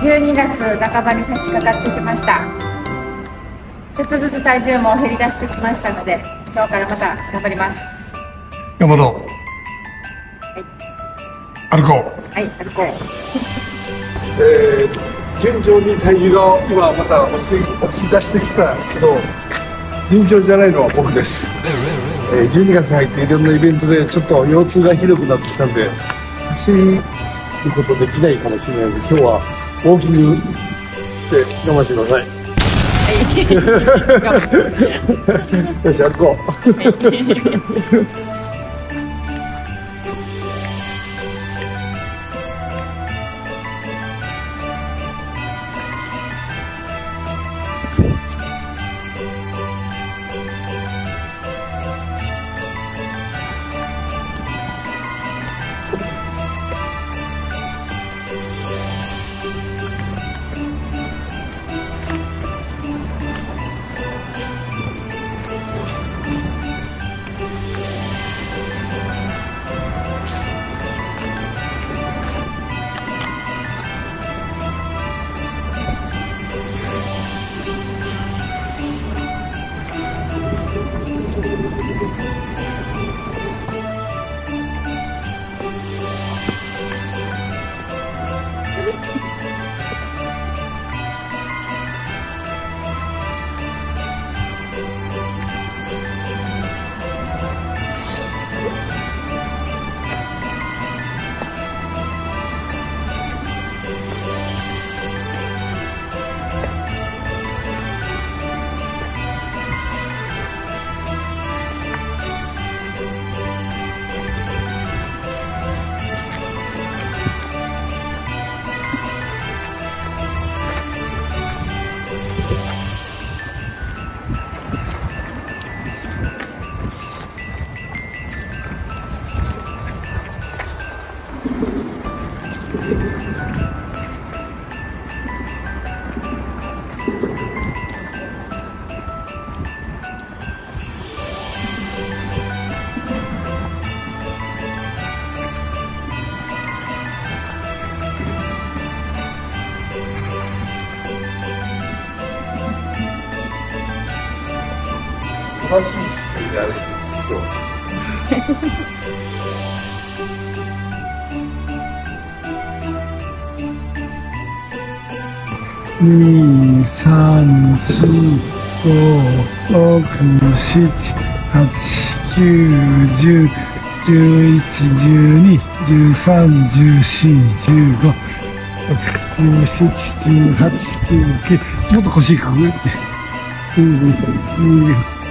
12月半ばに差し掛かってきました。ちょっとずつ体重も減り出してきましたので今日からまた頑張ります。頑張ろう。はい。歩こう。はい歩こう。えー、順調に体重が今また落ちて落ち出してきたけど順調じゃないのは僕です、えー、12月入っていろんなイベントでちょっと腰痛がひどくなってきたんで走ることできないかもしれないので今日はウォーキングで我慢してください。よし歩こ。う正しい姿勢で歩いてる二三四五六七八九十十一十二十三十四十五十七十八十九もっと腰低く二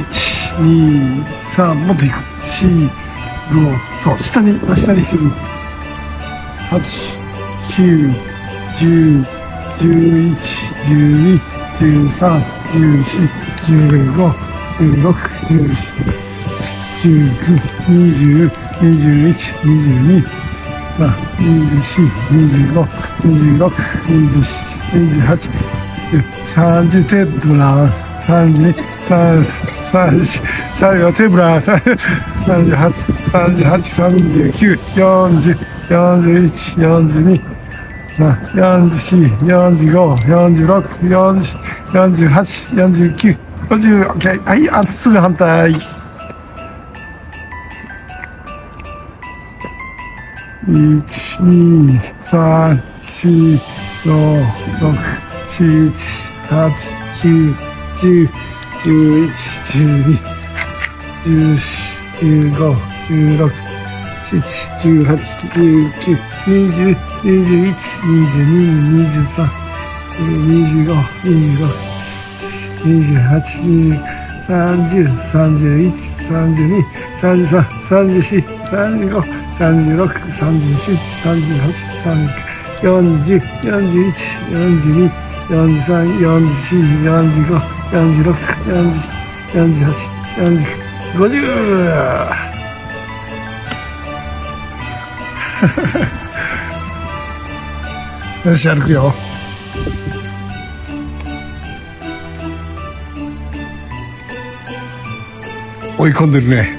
ッケー。はい、あ、すぐ反対。一、二、三、四、五、六、七、八、九、十、十一、十二、十四、十五、十六、十七、十八、十九、二十、二十一、二十二、二十三、二十五、二十五、二十八、二十九、30、31、32、33、34、35、36、37、38、39、40、41、42、43、44、45、46、47、48、49、50! よし歩くよ追い込んでるね一二三四五六七八九十十一十二十三十四五十六十七十八十二十二十一二十二二十三二十四二十五二十六一二十八二十九三十三十一三十二三十三三十四十五三十六三十七三十八三十九四十四十一四十二四十三四十四四十五四十六四十七四十八四十九五十11、12、14、15、16、17、18、19、20、21、22、23、25、26、28、29、30、31、32、33、34、35、36、37、38、39、40、41、42、43、44、45、46、47、48、49、50! よし、歩くよ。追い込んでるね。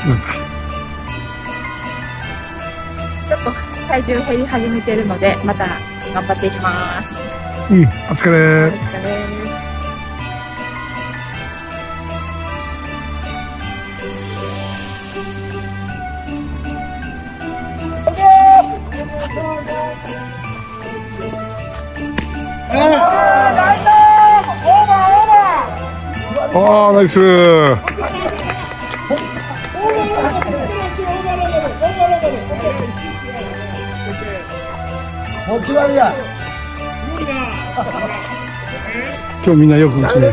ちょっと体重減り始めてるので、また頑張っていきます。うんお疲れお疲れ。ああナイス 今日みんなよく打つね。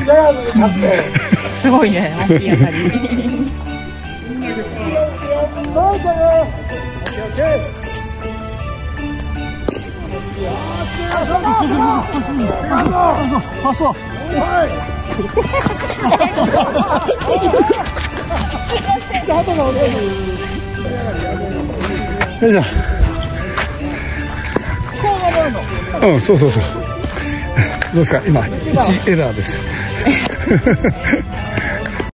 すごいね、大きい当たり。よいしょうんそうそうそう。どうですか？今1エラーです